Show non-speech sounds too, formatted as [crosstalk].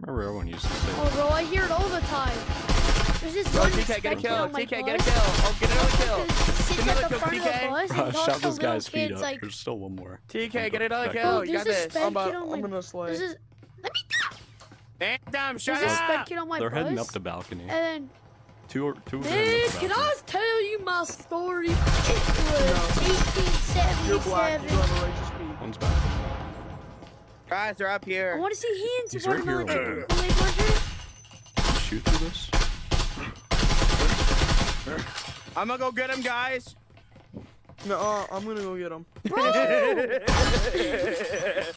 remember everyone used to say. Oh, bro, I hear it all the time. There's this Yo, one TK, get a kill. on my TK, get a kill. Oh, get another kill. Motherfucker sits Another kill, front of the TK. bus Bro, uh, shut to this guy's feet up. like, There's still one more. TK, get another kill. You got this. I'm, about, kid I'm gonna slay. This is let me Damn, shut there's a up. kid on my They're bus. heading up the balcony. and then Two or two. are Dude, heading can. I tell you my story? It was You're black. 1877. You don't have a right to speak. One's back. Guys, they're up here. I want to see hands. He's right here, watermelon over chicken Shoot through this. I'm gonna go get him, guys. No, uh, I'm gonna go get him. Bro! [laughs]